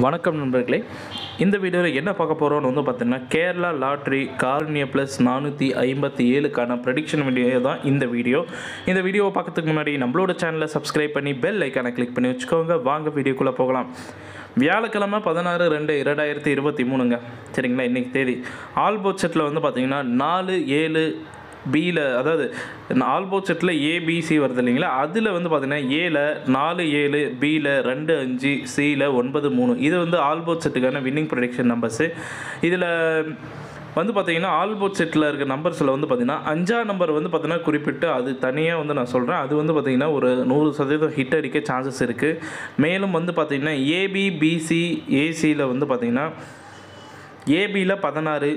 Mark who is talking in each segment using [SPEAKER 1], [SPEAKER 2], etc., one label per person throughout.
[SPEAKER 1] வணக்கம் நண்பர்களே. இந்த வீடியோவில் என்ன பார்க்க போகிறோம்னு வந்து பார்த்தீங்கன்னா கேரளா லாட்ரி கார்னியா ப்ளஸ் நானூற்றி ஐம்பத்தி ஏழுக்கான ப்ரெடிக்ஷன் வீடியோ தான் இந்த வீடியோ. இந்த வீடியோவை பார்க்கறதுக்கு முன்னாடி நம்மளோட சேனலை சப்ஸ்கிரைப் பண்ணி பெல் ஐக்கானை கிளிக் பண்ணி வச்சுக்கோங்க. வாங்க வீடியோக்குள்ளே போகலாம். வியாழக்கிழமை பதினாறு ரெண்டு இரண்டாயிரத்தி இருபத்தி மூணுங்க. சரிங்களா? இன்றைக்கி தேதி. ஆல்போட் செட்டில் வந்து பார்த்தீங்கன்னா நாலு ஏழு பியில் அதாவது ஆல்போட் செட்டில் ஏபிசி வருது இல்லைங்களா? அதில் வந்து பார்த்தீங்கன்னா ஏல நாலு ஏழு பியில் ரெண்டு அஞ்சு சியில் ஒன்பது மூணு. இது வந்து ஆல்போட் செட்டுக்கான வின்னிங் ப்ரொடிக்ஷன் நம்பர்ஸு இதில் வந்து பார்த்தீங்கன்னா ஆல்போட் செட்டில் இருக்க நம்பர்ஸில் வந்து பார்த்தீங்கன்னா அஞ்சாம் நம்பர் வந்து பார்த்தீங்கன்னா குறிப்பிட்டு அது தனியாக வந்து நான் சொல்கிறேன் அது வந்து பார்த்திங்கன்னா ஒரு நூறு சதவீதம் ஹிட் அடிக்க சான்சஸ் இருக்குது மேலும் வந்து பார்த்திங்கன்னா ஏபிபிசி ஏசியில் வந்து பார்த்திங்கன்னா ஏபியில் பதினாறு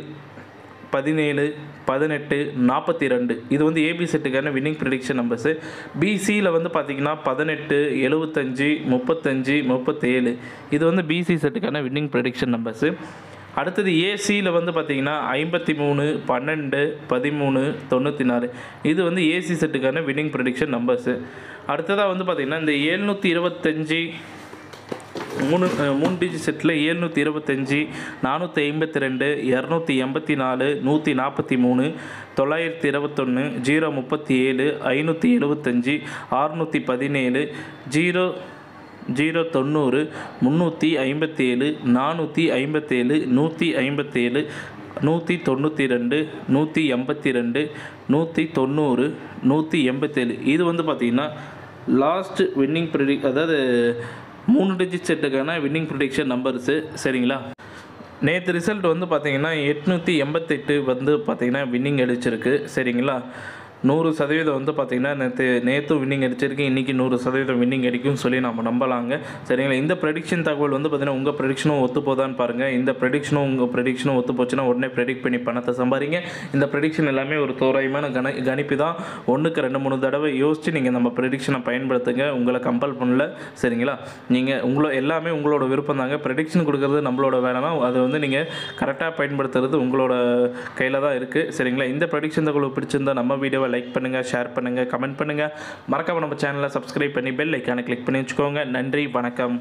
[SPEAKER 1] பதினேழு பதினெட்டு நாற்பத்தி ரெண்டு இது வந்து ஏபி செட்டுக்கான வின்னிங் ப்ரிடிக்ஷன் நம்பர்ஸு பிசியில் வந்து பார்த்திங்கன்னா பதினெட்டு எழுபத்தஞ்சி முப்பத்தஞ்சு முப்பத்தேழு. இது வந்து பிசி செட்டுக்கான வின்னிங் ப்ரிடிக்ஷன் நம்பர்ஸு அடுத்தது ஏசியில் வந்து பார்த்திங்கன்னா ஐம்பத்தி மூணு பன்னெண்டு பதிமூணு தொண்ணூற்றி நாலு இது வந்து ஏசி செட்டுக்கான வின்னிங் ப்ரடிக்ஷன் நம்பர்ஸு அடுத்ததாக வந்து பார்த்திங்கன்னா இந்த எழுநூற்றி இருபத்தஞ்சி மூணு மூணு டிஜி செட்டில் ஏழ்நூற்றி இருபத்தஞ்சி நானூற்றி ஐம்பத்தி ரெண்டு இரநூத்தி எண்பத்தி நாலு நூற்றி நாற்பத்தி மூணு தொள்ளாயிரத்தி இருபத்தொன்று ஜீரோ முப்பத்தி ஏழு ஐநூற்றி எழுபத்தஞ்சி ஆறுநூற்றி பதினேழு ஜீரோ ஜீரோ தொண்ணூறு முந்நூற்றி ஐம்பத்தேழு நானூற்றி ஐம்பத்தேழு நூற்றி ஐம்பத்தேழு நூற்றி தொண்ணூற்றி ரெண்டு நூற்றி எண்பத்தி ரெண்டு நூற்றி தொண்ணூறு நூற்றி எண்பத்தேழு. இது வந்து பார்த்திங்கன்னா லாஸ்ட் வின்னிங் ப்ரிடிக் அதாவது மூணு டிஜிட் செட்டுக்கான வின்னிங் ப்ரிடிக்ஷன் நம்பர்ஸு சரிங்களா? நேற்று ரிசல்ட் வந்து பார்த்தீங்கன்னா எட்நூற்றி எண்பத்தெட்டு வந்து பார்த்தீங்கன்னா வின்னிங் அடிச்சிருக்கு சரிங்களா? நூறு சதவீதம் வந்து பார்த்தீங்கன்னா நேற்று நேற்று வின்னிங் அடிச்சிருக்கு இன்றைக்கி நூறு சதவீதம் வின்னிங் அடிக்கும்னு சொல்லி நம்ம நம்பலாங்க. சரிங்களா? இந்த ப்ரெடிக்ஷன் தகவல் வந்து பார்த்தீங்கன்னா உங்கள் ப்ரெடிக்ஷனும் ஒத்து போதான்னு பாருங்கள் இந்த ப்ரெடிக்ஷனும் உங்கள் ப்ரெடிக்ஷனும் ஒத்து போச்சுன்னா உடனே ப்ரெடிக்ட் பண்ணி பணத்தை சம்பாதிங்க இந்த ப்ரெடிக்ஷன் எல்லாமே ஒரு தோராயமான கண கணிப்பு தான். ஒன்றுக்கு ரெண்டு மூணு தடவை யோசித்து நீங்கள் நம்ம ப்ரெடிக்ஷனை பயன்படுத்துங்க. உங்களை கம்பல் பண்ணல. சரிங்களா? நீங்கள் உங்களோட எல்லாமே உங்களோட விருப்பம் தாங்க. ப்ரெடிக்ஷன் கொடுக்குறது நம்மளோட வேலைனா அது அதை வந்து நீங்கள் கரெக்டாக பயன்படுத்துறது உங்களோட கையில் தான் இருக்குது சரிங்களா? இந்த ப்ரெடிக்ஷன் தகவல் பிடிச்சிருந்தா நம்ம வீடியோவை லைக் பண்ணுங்கள் ஷேர் பண்ணுங்கள் கமெண்ட் பண்ணுங்கள் மறக்காமல் நம்ம சேனலை சப்ஸ்கிரைப் பண்ணி பெல் ஐக்கானை கிளிக் பண்ணி வச்சுக்கோங்க. நன்றி வணக்கம்.